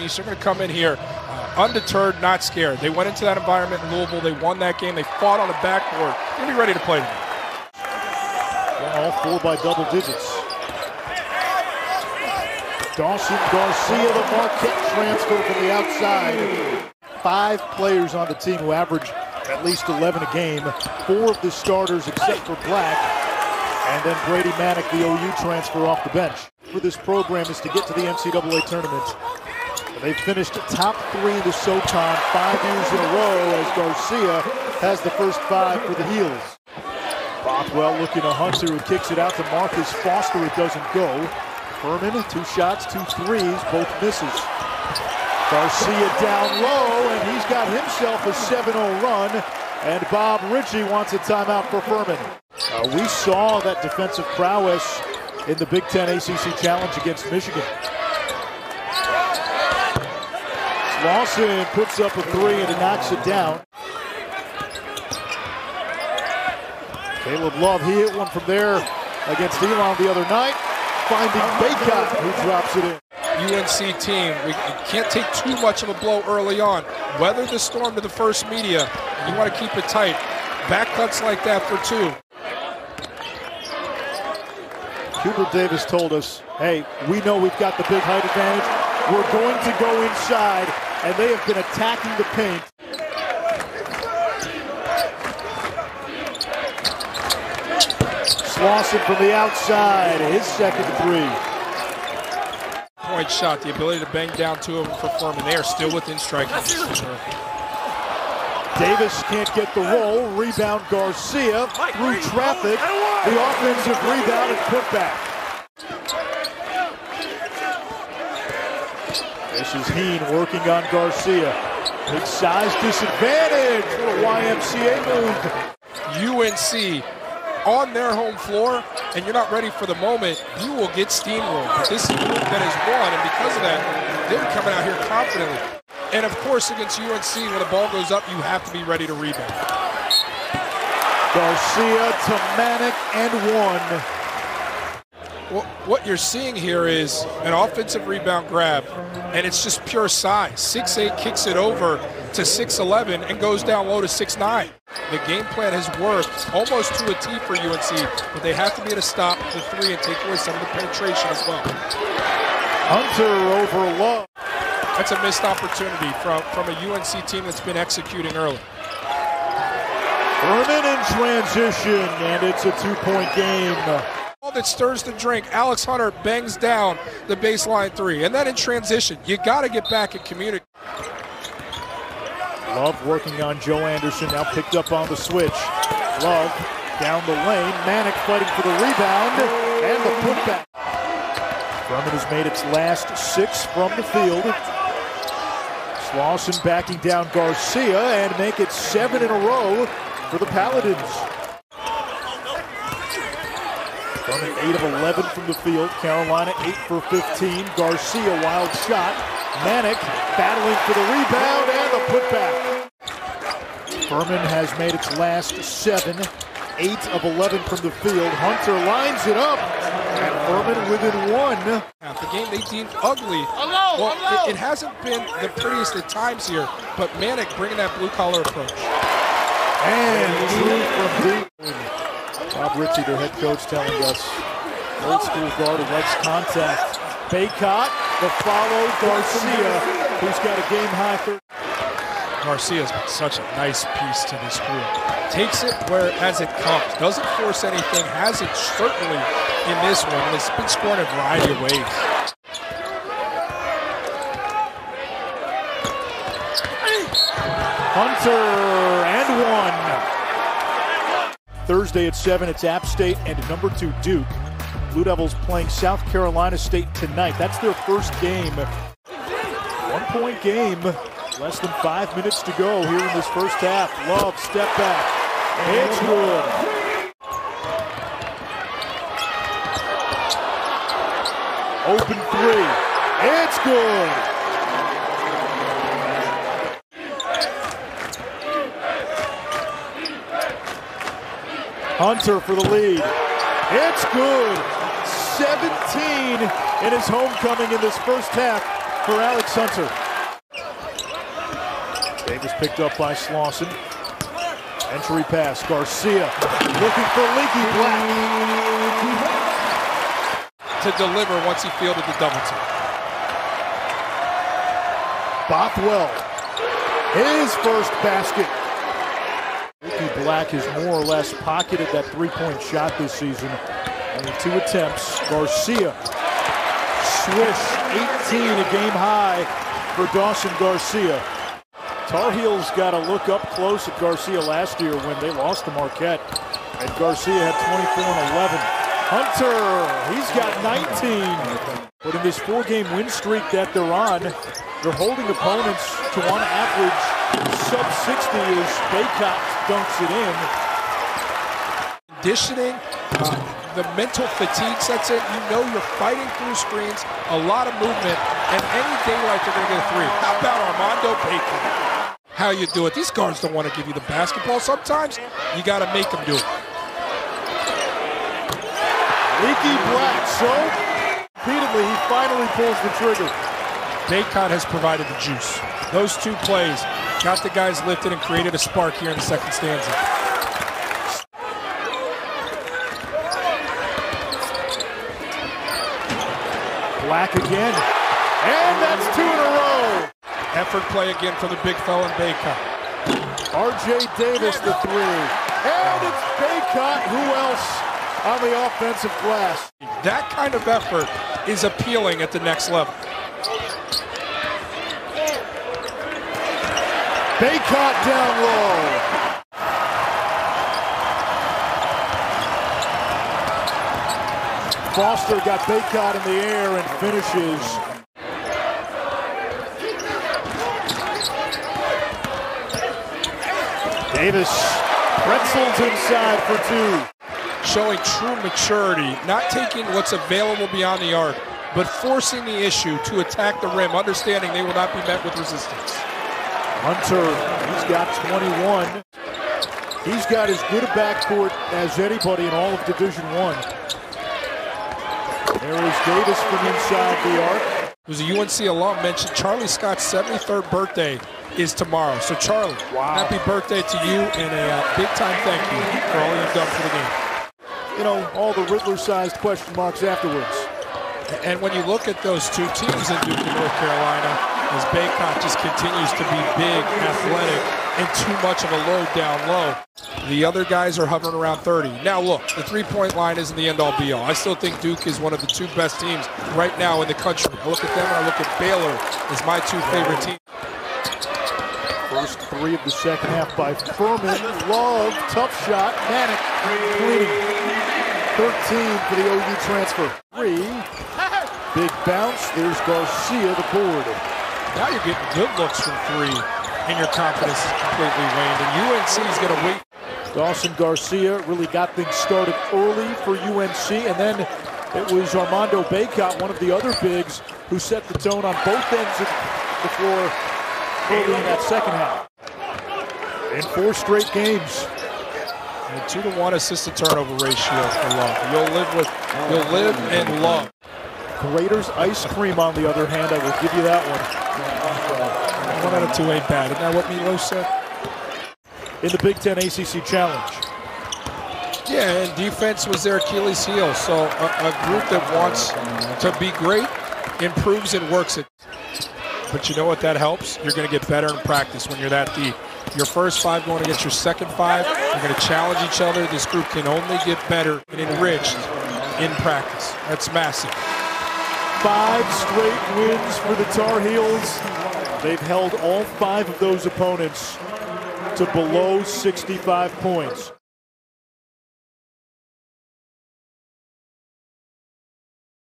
East are going to come in here uh, undeterred, not scared. They went into that environment in Louisville. They won that game. They fought on the backboard. They're going to be ready to play tonight. All four by double digits. Dawson Garcia, the Marquette transfer from the outside. Five players on the team who average at least 11 a game. Four of the starters except for Black. And then Brady Manek, the OU transfer off the bench. For this program is to get to the NCAA tournament. They finished top three in the Showtime five years in a row as Garcia has the first five for the Heels. Bothwell looking to Hunter who kicks it out to Marcus Foster. It doesn't go. Furman, two shots, two threes, both misses. Garcia down low, and he's got himself a 7-0 run. And Bob Richey wants a timeout for Furman. Uh, we saw that defensive prowess in the Big Ten ACC Challenge against Michigan. Slawson puts up a three and he knocks it down. Caleb Love, he hit one from there against Elon the other night, finding Bacot who drops it in. UNC team, we can't take too much of a blow early on. Weather the storm to the first media. You want to keep it tight. Back cuts like that for two. Hubert Davis told us, hey, we know we've got the big height advantage. We're going to go inside, and they have been attacking the paint. Slawson from the outside, his second three. Point shot, the ability to bang down two of them for Furman. They are still within striking. Davis can't get the roll. Rebound Garcia through traffic. The offensive rebound and putback. This is Hien working on Garcia. Big size disadvantage. for a YMCA move. UNC on their home floor, and you're not ready for the moment, you will get steamrolled. But this is a group that has won, and because of that, they're coming out here confidently. And of course, against UNC, when the ball goes up, you have to be ready to rebound. Garcia to Manek and one. Well, what you're seeing here is an offensive rebound grab, and it's just pure size. 6'8 kicks it over to 6'11 and goes down low to 6'9. The game plan has worked almost to a T for UNC, but they have to be able to stop the three and take away some of the penetration as well. Hunter over Love. That's a missed opportunity from, from a UNC team that's been executing early. Furman in transition, and it's a two-point game. All that stirs the drink, Alex Hunter bangs down the baseline three. And then in transition, you got to get back and communicate. Love working on Joe Anderson, now picked up on the switch. Love down the lane, Manek fighting for the rebound, and the putback. Furman has made its last six from the field. Slawson backing down Garcia and make it seven in a row for the Paladins. Furman 8 of 11 from the field. Carolina 8 for 15. Garcia wild shot. Manek battling for the rebound and the putback. Furman has made its last seven. 8 of 11 from the field. Hunter lines it up. And Furman within one. The game they deemed ugly. Well, it, it hasn't been the prettiest at times here, but Manek bringing that blue collar approach. And true from deep. Bob Richey, their head coach, telling us old school guard who likes contact. Bacot, the follow, Garcia, who's got a game high for. Garcia's been such a nice piece to this group. Takes it where as it comes. Doesn't force anything. Has it certainly in this one. It's been scored a variety of ways. Hunter and one. Thursday at 7, it's App State and number two Duke. Blue Devils playing South Carolina State tonight. That's their first game. One point game. Less than five minutes to go here in this first half. Love, step back. It's good. Open three. It's good. Hunter for the lead. It's good. 17 in his homecoming in this first half for Alex Hunter. Davis picked up by Slawson. Entry pass, Garcia looking for Leaky Black. To deliver once he fielded the double team. Bothwell, his first basket. Leaky Black has more or less pocketed that three-point shot this season. Only two attempts. Garcia, swish, 18, a game high for Dawson Garcia. Tar Heels got a look up close at Garcia last year when they lost to Marquette. And Garcia had 24 and 11. Hunter, he's got 19. But in this four-game win streak that they're on, they're holding opponents to on average sub 60 as Bacot dunks it in. Conditioning, uh, the mental fatigue sets in. You know you're fighting through screens, a lot of movement, and any daylight they're going to get a three. How about Armando Bacot? How you do it. These guards don't want to give you the basketball. Sometimes you got to make them do it. Leaky Black, so repeatedly he finally pulls the trigger. Bacot has provided the juice. Those two plays got the guys lifted and created a spark here in the second stanza. Black again. And that's two in a row. Effort play again for the big fella in Bacot. R.J. Davis the three. And it's Bacot. Who else on the offensive glass? That kind of effort is appealing at the next level. Bacot down low. Foster got Bacot in the air and finishes Davis pretzels inside for two. Showing true maturity, not taking what's available beyond the arc, but forcing the issue to attack the rim, understanding they will not be met with resistance. Hunter, he's got 21. He's got as good a backcourt as anybody in all of Division One. There is Davis from inside the arc. Who's a UNC alum mentioned Charlie Scott's 73rd birthday is tomorrow. So, Charlie, wow. happy birthday to you and a uh, big time thank you for all you've done for the game. You know, all the Riddler sized question marks afterwards. And when you look at those two teams in Duke and North Carolina, as Bacot just continues to be big, athletic, and too much of a load down low. The other guys are hovering around 30. Now, look, the three point line isn't the end all be all. I still think Duke is one of the two best teams right now in the country. I look at them and I look at Baylor as my two favorite teams. First three of the second half by Furman. Love, tough shot. Manek cleaning. 13 for the OU transfer. Three. Big bounce. There's Garcia, the board. Now you're getting good looks from three, and your confidence is completely waned. And UNC is going to wait. Dawson Garcia really got things started early for UNC, and then it was Armando Bacot, one of the other bigs, who set the tone on both ends of the floor early in that second half. In four straight games. And a two to one assist to turnover ratio for Love. You'll live with, you'll live in love. Graeter's ice cream, on the other hand, I will give you that one. One out of two ain't bad. Isn't that what Milo said? In the Big Ten ACC Challenge. Yeah, and defense was their Achilles heel. So a, a group that wants to be great improves and works it. But you know what that helps? You're going to get better in practice when you're that deep. Your first five going against your second five, you're going to challenge each other. This group can only get better and enriched in practice. That's massive. Five straight wins for the Tar Heels. They've held all five of those opponents to below 65 points.